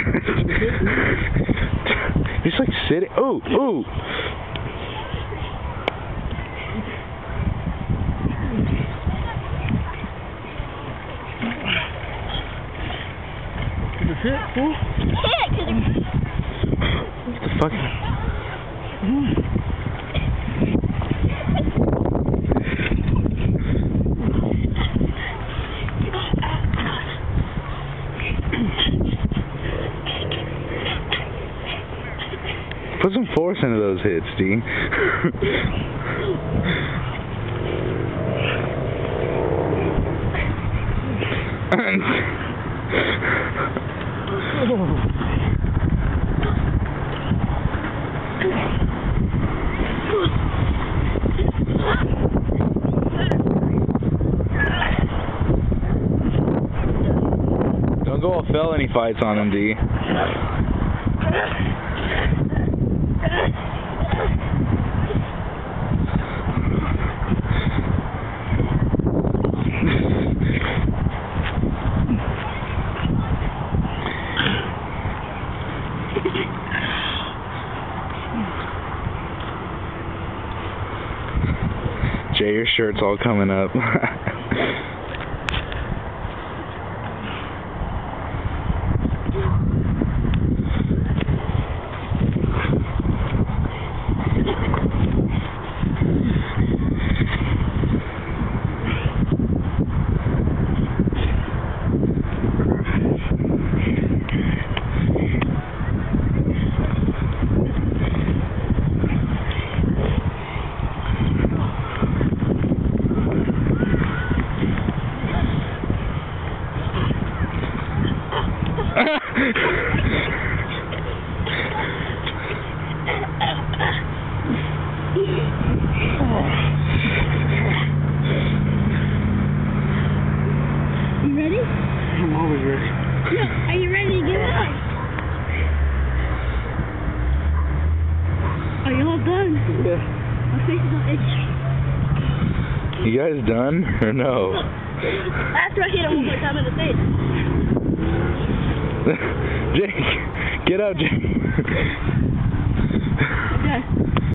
He's like sitting. Ooh, ooh. Hit, fool. Hit, what the fuck? Mm. Put some force into those hits, Dean. Don't go all felony fights on him, D. Jay, your shirt's all coming up. you ready? I'm always ready. No, are you ready to give up? Are you all done? Yeah. My face is all itchy. you guys done or no? After I hit him one more time in the face. Jake, get out, Jake. Okay.